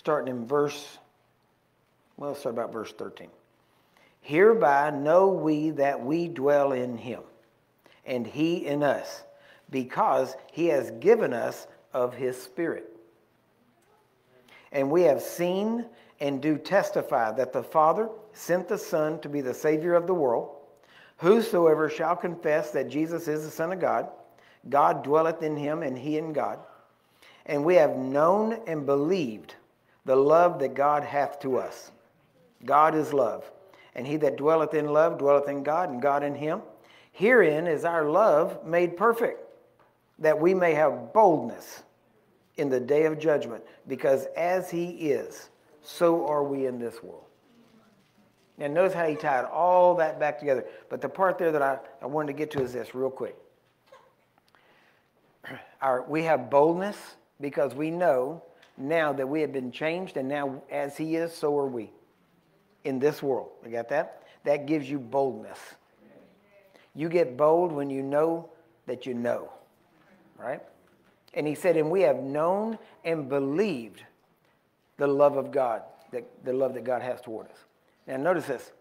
starting in verse, well, start about verse 13. Hereby know we that we dwell in him, and he in us, because he has given us of his Spirit. And we have seen and do testify that the Father sent the Son to be the Savior of the world. Whosoever shall confess that Jesus is the Son of God, God dwelleth in him, and he in God. And we have known and believed the love that God hath to us. God is love. And he that dwelleth in love dwelleth in God, and God in him. Herein is our love made perfect, that we may have boldness in the day of judgment, because as he is, so are we in this world. Now, notice how he tied all that back together. But the part there that I, I wanted to get to is this, real quick. Our, we have boldness because we know now that we have been changed, and now as he is, so are we in this world. You got that? That gives you boldness. You get bold when you know that you know, right? And he said, and we have known and believed the love of God, the, the love that God has toward us. Now, notice this.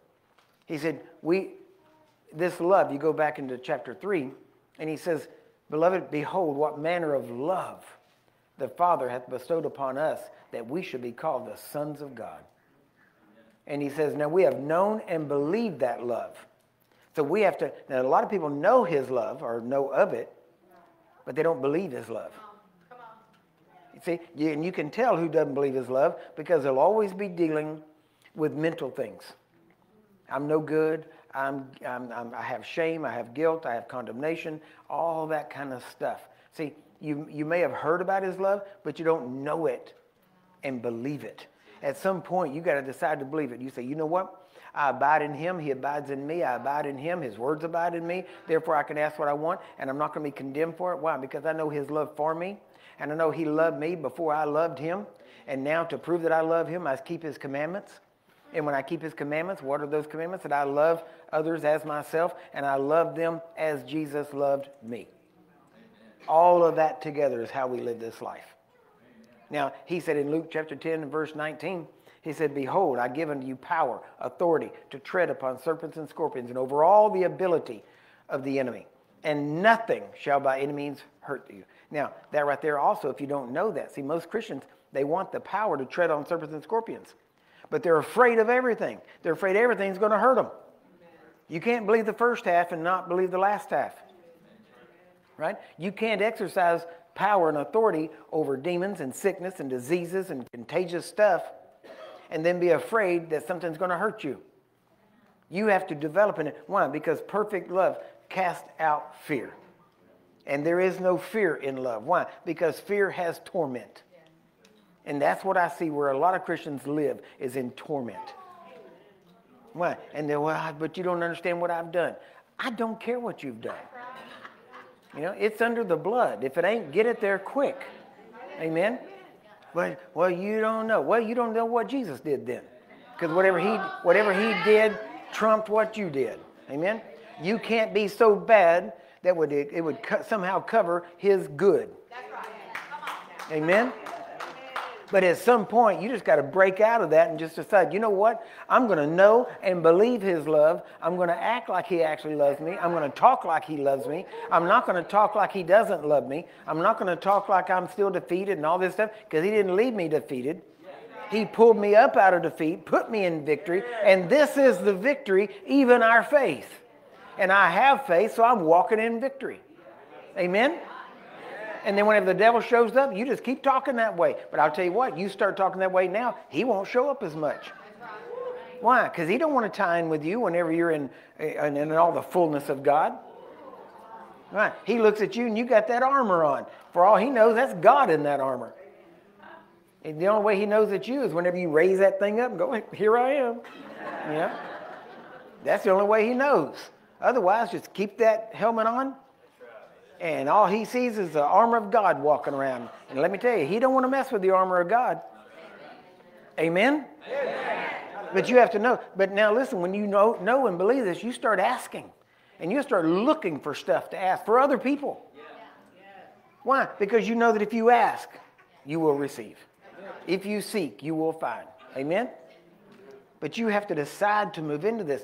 He said, we, this love, you go back into chapter 3, and he says, Beloved, behold, what manner of love the Father hath bestowed upon us that we should be called the sons of God. And he says, Now we have known and believed that love. So we have to, now a lot of people know his love or know of it, but they don't believe his love. You see, you, and you can tell who doesn't believe his love because they'll always be dealing with mental things. I'm no good. I'm, I'm, I'm, i have shame. I have guilt. I have condemnation. All that kind of stuff. See, you, you may have heard about his love, but you don't know it and believe it. At some point, you got to decide to believe it. You say, you know what? I abide in him. He abides in me. I abide in him. His words abide in me. Therefore, I can ask what I want, and I'm not going to be condemned for it. Why? Because I know his love for me, and I know he loved me before I loved him. And now, to prove that I love him, I keep his commandments. And when I keep his commandments, what are those commandments? That I love others as myself, and I love them as Jesus loved me. All of that together is how we live this life. Now, he said in Luke chapter 10, verse 19, he said, Behold, I give unto you power, authority to tread upon serpents and scorpions, and over all the ability of the enemy. And nothing shall by any means hurt you. Now, that right there also, if you don't know that, see, most Christians, they want the power to tread on serpents and scorpions, but they're afraid of everything. They're afraid everything's going to hurt them. You can't believe the first half and not believe the last half right? You can't exercise power and authority over demons and sickness and diseases and contagious stuff and then be afraid that something's going to hurt you. You have to develop in it. Why? Because perfect love casts out fear. And there is no fear in love. Why? Because fear has torment. And that's what I see where a lot of Christians live is in torment. Why? And they're, well, but you don't understand what I've done. I don't care what you've done. You know, it's under the blood. If it ain't, get it there quick. Amen. Well, well, you don't know. Well, you don't know what Jesus did then, because whatever he whatever he did trumped what you did. Amen. You can't be so bad that would it, it would somehow cover his good. Amen. But at some point, you just got to break out of that and just decide, you know what? I'm going to know and believe His love. I'm going to act like He actually loves me. I'm going to talk like He loves me. I'm not going to talk like He doesn't love me. I'm not going to talk like I'm still defeated and all this stuff because He didn't leave me defeated. He pulled me up out of defeat, put me in victory, and this is the victory, even our faith. And I have faith, so I'm walking in victory. Amen? And then whenever the devil shows up, you just keep talking that way. But I'll tell you what, you start talking that way now, he won't show up as much. Why? Because he don't want to tie in with you whenever you're in, in, in all the fullness of God. Right? He looks at you and you got that armor on. For all he knows, that's God in that armor. And the only way he knows it's you is whenever you raise that thing up and go, here I am. Yeah. That's the only way he knows. Otherwise, just keep that helmet on and all he sees is the armor of God walking around. And let me tell you, he don't want to mess with the armor of God. Amen? Amen. But you have to know. But now listen, when you know, know and believe this, you start asking. And you start looking for stuff to ask for other people. Why? Because you know that if you ask, you will receive. If you seek, you will find. Amen? But you have to decide to move into this.